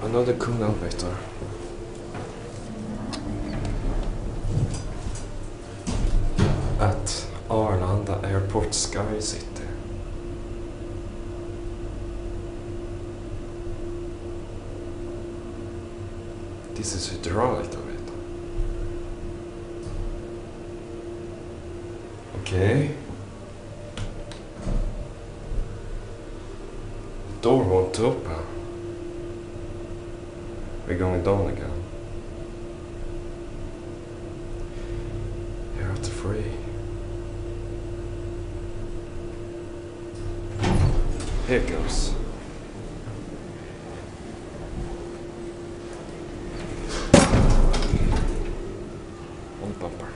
Another cool elevator. At Arlanda Airport Sky City. This is hydraulic elevator. Okay. Door won't open är igång dagen. You're out to free. Here it goes. On bumper.